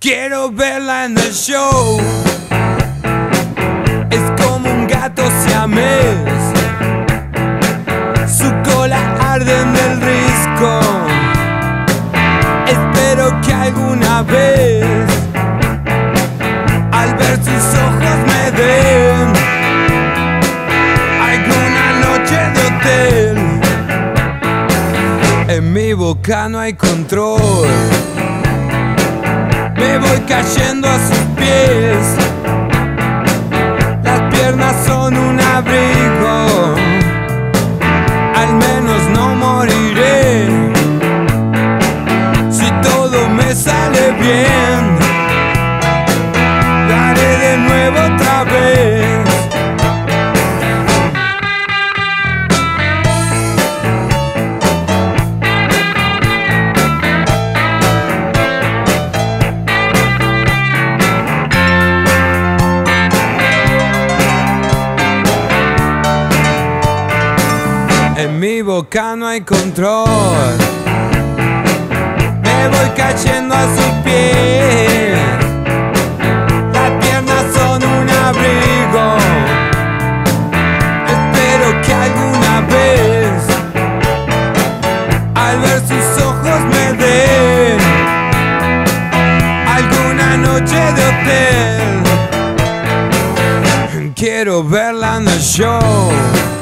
Quiero verla en el show. Es como un gato siamés. Su cola arde en el risco. Espero que alguna vez, al ver sus ojos, me den alguna noche de hotel. En mi boca no hay control. Voy cayendo a sus pies. Boca no hay control. Me voy cayendo a sus pies. Las piernas son un abrigo. Espero que alguna vez, al ver sus ojos, me den alguna noche de hotel. Quiero verla en el show.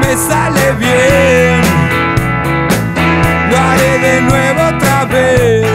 me sale bien. Lo haré de nuevo otra vez.